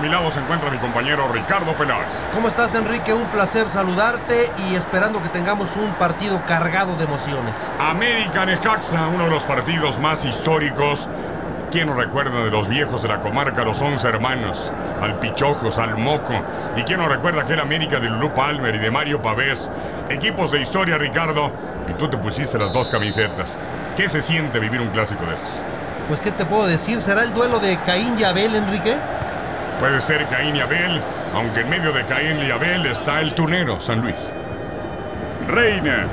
mi lado se encuentra mi compañero Ricardo Peláez. ¿Cómo estás, Enrique? Un placer saludarte y esperando que tengamos un partido cargado de emociones. América Necaxa, uno de los partidos más históricos. ¿Quién no recuerda de los viejos de la comarca, los once hermanos? Al Pichojos, al Moco. ¿Y quién no recuerda aquel América de Lulú Palmer y de Mario Pavés? Equipos de historia, Ricardo. Y tú te pusiste las dos camisetas. ¿Qué se siente vivir un clásico de estos? Pues, ¿qué te puedo decir? ¿Será el duelo de Caín y Abel, Enrique? Puede ser Caín y Abel, aunque en medio de Caín y Abel está el tunero, San Luis. Reina.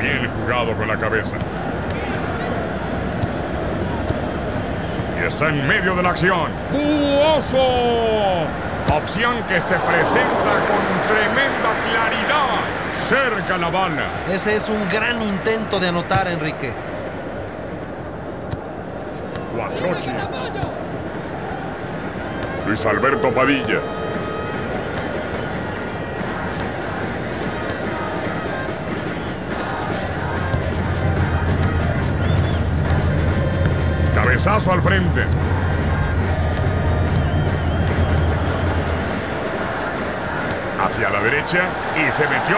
Bien jugado con la cabeza. Y está en medio de la acción. ¡Buoso! Opción que se presenta con tremenda claridad. Cerca la bala. Ese es un gran intento de anotar, Enrique. Cuatrochi. Luis Alberto Padilla. Cabezazo al frente. Hacia la derecha y se metió.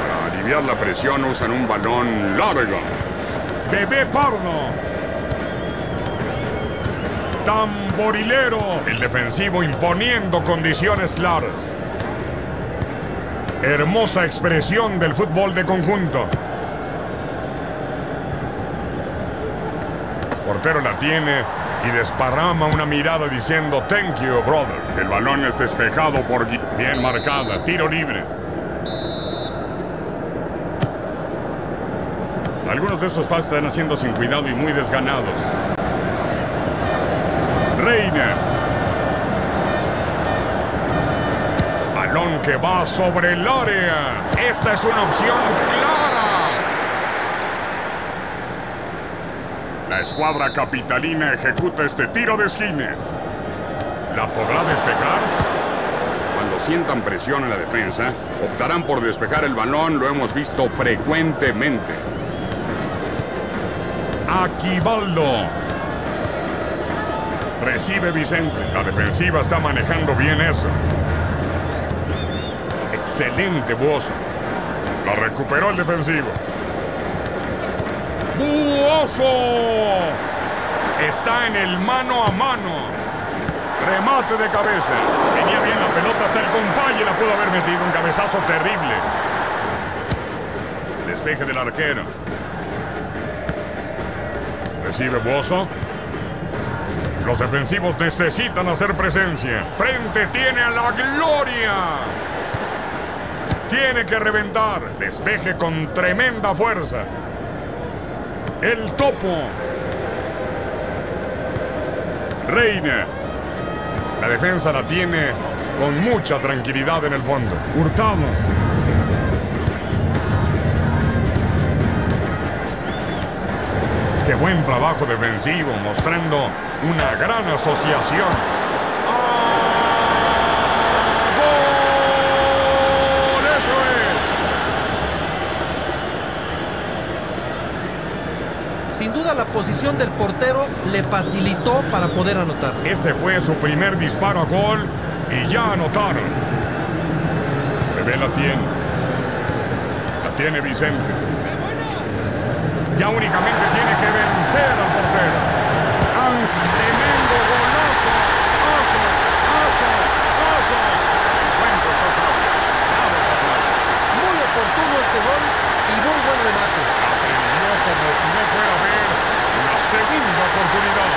Para aliviar la presión usan un balón largo. Bebé Pardo. Tamborilero. El defensivo imponiendo condiciones claras. Hermosa expresión del fútbol de conjunto. Portero la tiene y desparrama una mirada diciendo Thank you, brother. El balón es despejado por bien marcada. Tiro libre. Algunos de estos pases están haciendo sin cuidado y muy desganados. Reina. Balón que va sobre el área. Esta es una opción clara. La escuadra capitalina ejecuta este tiro de esquina. ¿La podrá despejar? Cuando sientan presión en la defensa, optarán por despejar el balón, lo hemos visto frecuentemente. Aquivaldo. Recibe Vicente. La defensiva está manejando bien eso. Excelente Buoso. La recuperó el defensivo. ¡Buoso! Está en el mano a mano. Remate de cabeza. Venía bien la pelota hasta el compay y la pudo haber metido un cabezazo terrible. Despeje del arquero. Recibe Buoso. Los defensivos necesitan hacer presencia. Frente tiene a la gloria. Tiene que reventar. Despeje con tremenda fuerza. El topo. Reina. La defensa la tiene con mucha tranquilidad en el fondo. Hurtado. Buen trabajo defensivo, mostrando una gran asociación. ¡Ah! ¡Gol! ¡Eso es! Sin duda la posición del portero le facilitó para poder anotar. Ese fue su primer disparo a gol y ya anotaron. Bebé la tiene. La tiene Vicente. Ya únicamente tiene que vencer al portero. ¡Tremendo golazo! ¡Oso! ¡Oso! ¡Oso! Buen resultado. Bravo, papá. Muy oportuno este gol y muy buen remate. Aprendió como si no fuera a ver la segunda oportunidad.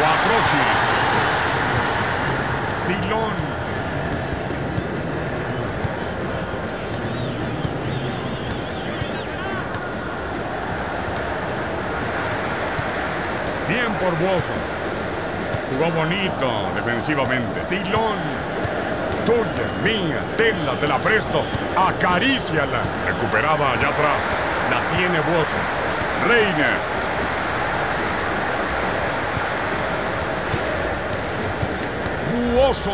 Cuatrochi. Tilón. Bien por Bozo. Bonito defensivamente. Tilón. Tuya, mía, tenla, te la presto. Acaríciala. Recuperada allá atrás. La tiene Bozo. Reina. Buoso.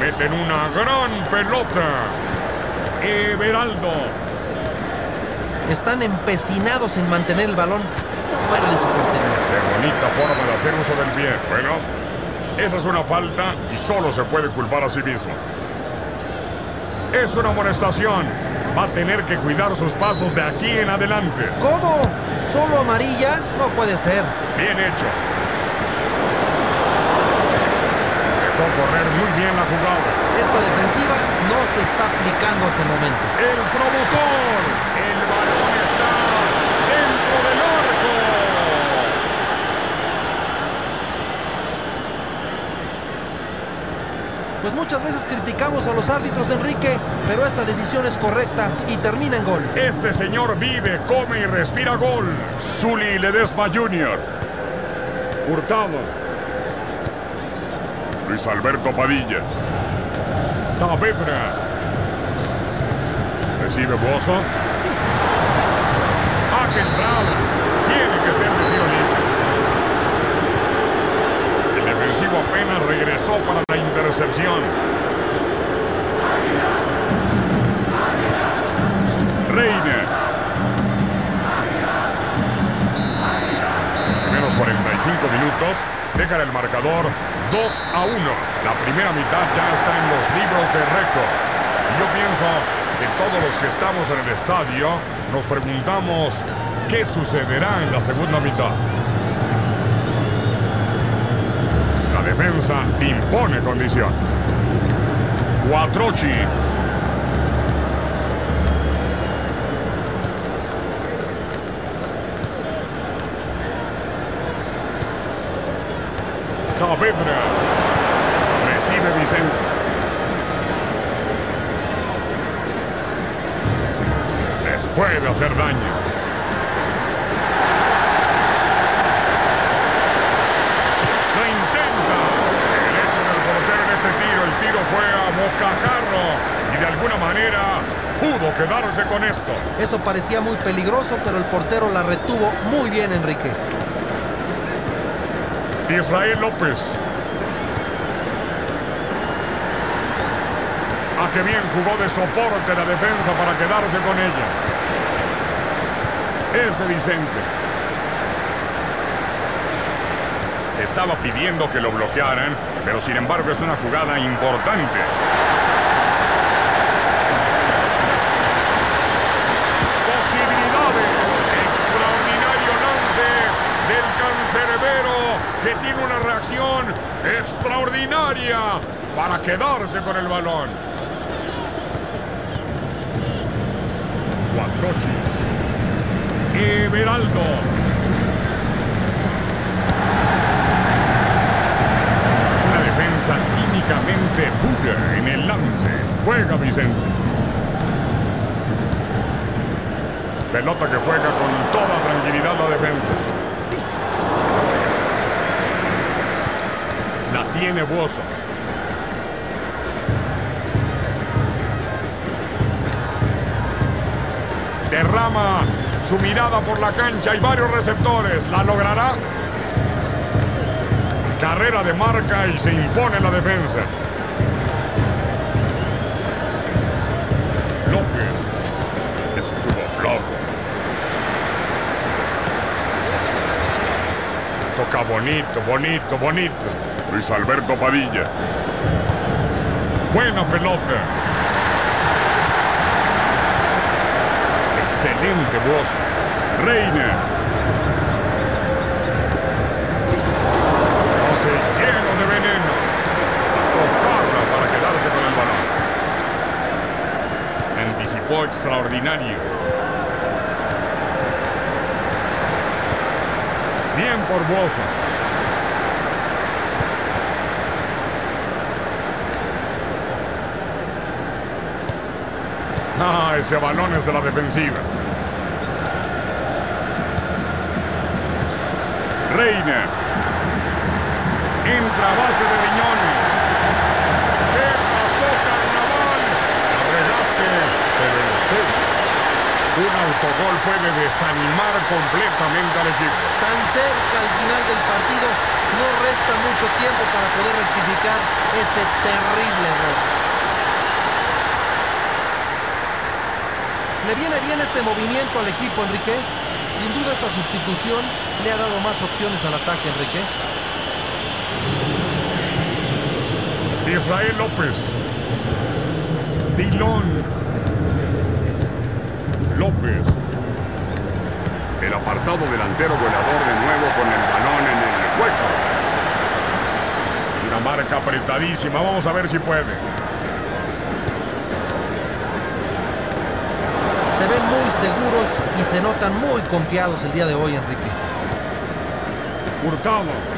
Meten una gran pelota. Everaldo. están empecinados en mantener el balón fuera de su portería. Bonita forma de hacer uso del pie. Bueno, esa es una falta y solo se puede culpar a sí mismo. Es una amonestación. Va a tener que cuidar sus pasos de aquí en adelante. ¿Cómo? ¿Solo amarilla? No puede ser. Bien hecho. Dejó correr muy bien la jugada. Esta defensiva no se está aplicando hasta el momento. El promotor. El balón está dentro del arco. Pues muchas veces criticamos a los árbitros Enrique, pero esta decisión es correcta y termina en gol. Este señor vive, come y respira gol. Zully Ledesma Jr. Hurtado. Luis Alberto Padilla. Saavedra. Recibe Bozo. ¡Ah, qué entrada! Tiene que ser de tiro libre. El defensivo apenas regresó para la intercepción. Reina. Los primeros 45 minutos dejan el marcador 2 a 1. La primera mitad ya está en los libros de récord. Yo pienso que todos los que estamos en el estadio nos preguntamos qué sucederá en la segunda mitad. La defensa impone condiciones. Cuatrochi. Saavedra. Recibe Vicente. Les puede hacer daño. Lo intenta. El hecho del portero en este tiro. El tiro fue a bocajarro. Y de alguna manera pudo quedarse con esto. Eso parecía muy peligroso, pero el portero la retuvo muy bien, Enrique. Israel López. A que bien jugó de soporte la defensa para quedarse con ella. Ese Vicente. Estaba pidiendo que lo bloquearan, pero sin embargo es una jugada importante. Posibilidades. Extraordinario lance del cancerbero que tiene una reacción extraordinaria para quedarse con el balón. Cuatrochi. Everaldo. Químicamente pura en el lance. Juega Vicente. Pelota que juega con toda tranquilidad la defensa. Tiene Bozo. Derrama su mirada por la cancha y varios receptores. ¿La logrará? Carrera de marca y se impone la defensa. Toca bonito, bonito, bonito. Luis Alberto Padilla. Buena pelota. Excelente voz. Reina. Hace lleno de veneno. A tocarla para quedarse con el balón. Anticipó extraordinario. Bien por Bozo. Ah, ese balón es de la defensiva. Reina. Entra base de riñones. Un autogol puede desanimar completamente al equipo. Tan cerca al final del partido, no resta mucho tiempo para poder rectificar ese terrible error. Le viene bien este movimiento al equipo, Enrique. Sin duda esta sustitución le ha dado más opciones al ataque, Enrique. Israel López. Dilón. López. El apartado delantero goleador de nuevo con el balón en el hueco. Una marca apretadísima. Vamos a ver si puede. Se ven muy seguros y se notan muy confiados el día de hoy, Enrique. Hurtado.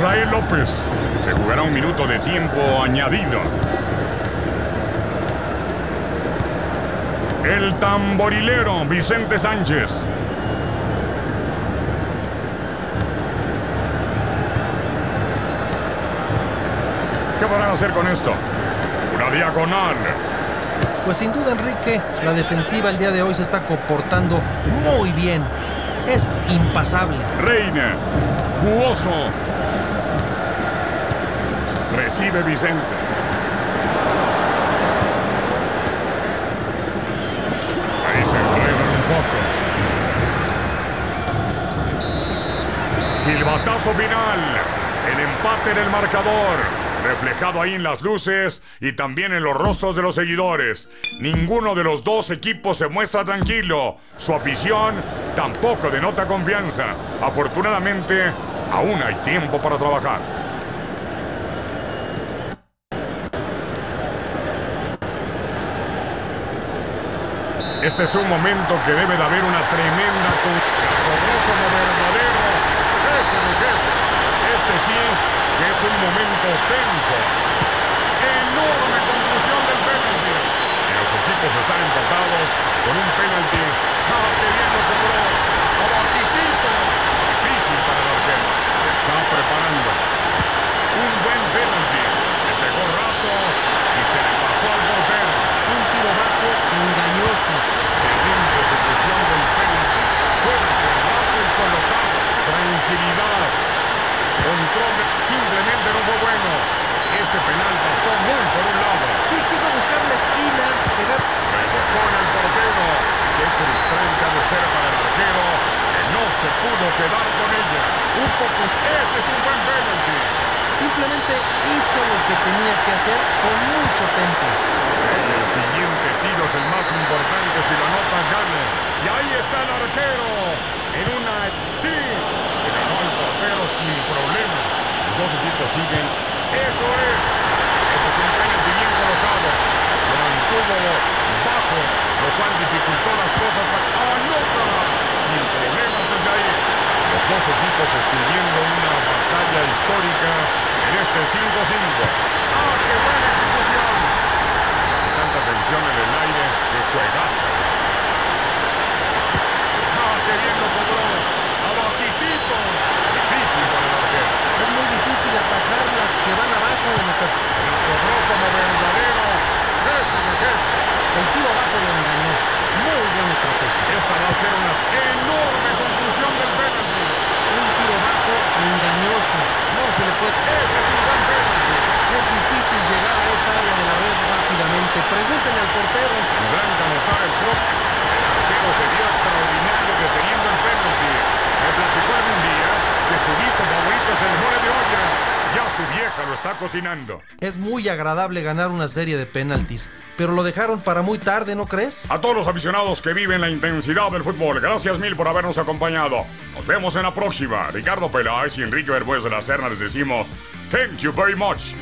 Israel López. Se jugará un minuto de tiempo añadido. El tamborilero Vicente Sánchez. ¿Qué podrán hacer con esto? Una diagonal. Pues sin duda, Enrique, la defensiva el día de hoy se está comportando muy bien. Es impasable. Reina. Buoso. Recibe Vicente. Ahí se enredan un poco. Silbatazo final. El empate en el marcador. Reflejado ahí en las luces y también en los rostros de los seguidores. Ninguno de los dos equipos se muestra tranquilo. Su afición tampoco denota confianza. Afortunadamente, aún hay tiempo para trabajar. Este es un momento que debe de haber una tremenda... como verdadero jefe de jefes. Este sí que es un momento tenso. Enorme conclusión del penalti. Y los equipos están empatados con un penalti. ¡Ah, qué bien lo cobró! ¡Abajitito! Difícil para el arquero. Está preparando. Un buen penalti. Le pegó raso y se le pasó al portero. Un tiro bajo engañoso. Excelente ejecución del penalti. Fuerte, raso y colocado. Tranquilidad. Control. de- Simplemente no fue bueno. Ese penal pasó muy por un lado. Sí, quiso buscar la esquina, pegar. Rebotó en el portero. Qué frustrante ha de ser para el arquero que no se quedar con ella. Un poco. Ese es un buen penalti. Simplemente hizo lo que tenía que hacer con mucho tempo. El siguiente tiro es el más importante. Si lo anota, gana. Y ahí está el arquero. En una... Sí. Le ganó al portero sin problemas. Los dos equipos siguen. Eso es. Ese es un penalti bien colocado. Lo mantuvo bajo, lo cual dificultó las cosas. ¡Anota! Sin problemas desde ahí. Los escribiendo una batalla histórica en este 5-5. ¡Ah, qué buena ejecución! Tanta tensión en el aire, qué juegazo. ¡Ah, qué bien lo cobró! ¡Abajitito! Difícil para el arquero. Es muy difícil atajar las que van abajo en ocasiones. La cobró como verdadero jefe de jefe. El tiro abajo lo engañó. Muy buena estrategia. Esta va a ser una enorme conclusión del penalti. Un tiro bajo engañoso. No se le puede... Ese es un buen penalti. Es difícil llegar a esa área de la red rápidamente. Pregúntenle al portero. Anotar el propio. El arquero sería extraordinario deteniendo el penalti. Me platicó algún día que su guiso favorito es el mole de olla. Ya su vieja lo está cocinando. Es muy agradable ganar una serie de penaltis. Pero lo dejaron para muy tarde, ¿no crees? A todos los aficionados que viven la intensidad del fútbol, gracias mil por habernos acompañado. Nos vemos en la próxima. Ricardo Peláez y Enrique Herbues de la Serna les decimos, thank you very much.